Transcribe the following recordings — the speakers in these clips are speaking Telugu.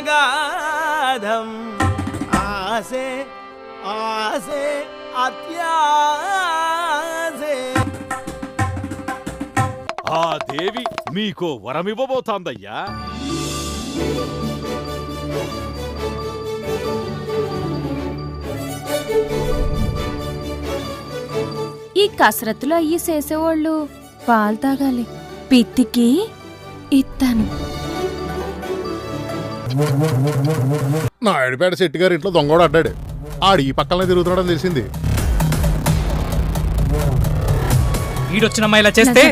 అగాధం ఆసే ఆసే అత్యాసే. ఆ దేవి మీకో వరమివ్వబోతాందయ్యా. ఈ కసరత్తులు అయ్యి చేసేవాళ్ళు పాలు తాగాలి. పిత్తికి ఇత్తాను. నా ఎడిపేట శెట్టి గారి ఇంట్లో దొంగోడు అడ్డాడు. ఆడు ఈ పక్కనే తిరుగుతున్నాడని తెలిసింది. ఈడొచ్చినమ్మా ఇలా చేస్తే?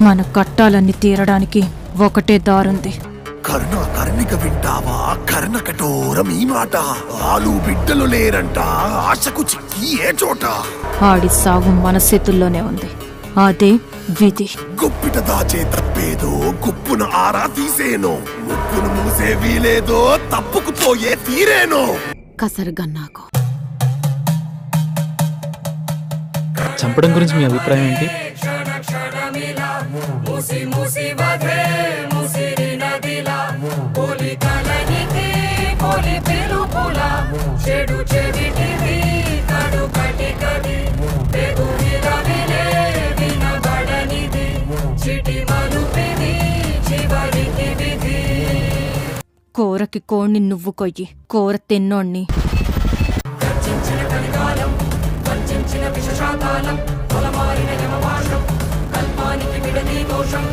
మన కట్టాలన్నీ తీరడానికి ఒకటే దారుంది. కర్ణ కర్ణిక వింటావా? కర్ణ కఠోరం ఈ మాట. ఆలు బిడ్డలు లేరంట. ఆశకు చిక్కి ఏ చోట? ఆడి సాగు మన చేతుల్లోనే ఉంది. అదే విధి. గుప్పిట దాచే తప్పేదో గుప్పున ఆరా తీసేను ముక్కును మూసే వీలేదో తప్పుకు పోయే తీరేనో. కసరగన్నాకు. చంపడం గురించి మీ అభిప్రాయం ఏంటి? కూరకి కోణ్ణి నువ్వు కొయ్యి. కూర తిన్నోణ్ణి. విషశాకాలం పొలమారిన యమపాశం కల్పానికి విడదీ దోషం